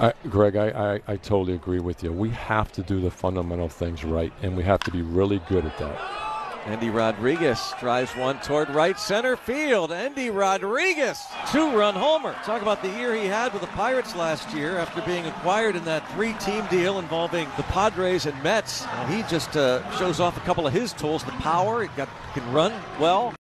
I, Greg, I, I, I totally agree with you. We have to do the fundamental things right, and we have to be really good at that. Endy Rodriguez drives one toward right center field. Endy Rodriguez, two run homer. Talk about the year he had with the Pirates last year after being acquired in that three team deal involving the Padres and Mets. he just uh, shows off a couple of his tools the power, he got, can run well.